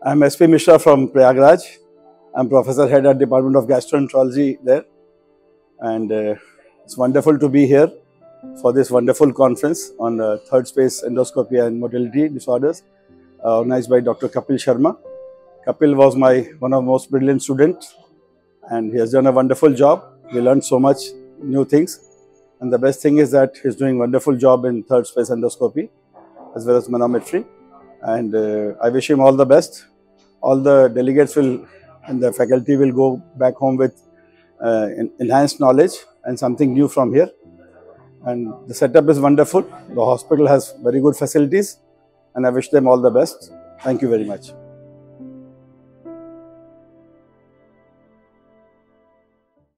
I'm SP Mishra from Prayagraj. I'm professor head at Department of Gastroenterology there. And uh, it's wonderful to be here for this wonderful conference on uh, third space endoscopy and motility disorders uh, organized by Dr. Kapil Sharma. Kapil was my one of most brilliant students and he has done a wonderful job. We learned so much new things. And the best thing is that he's doing wonderful job in third space endoscopy as well as manometry. And uh, I wish him all the best. All the delegates will and the faculty will go back home with uh, enhanced knowledge and something new from here. And the setup is wonderful. The hospital has very good facilities and I wish them all the best. Thank you very much.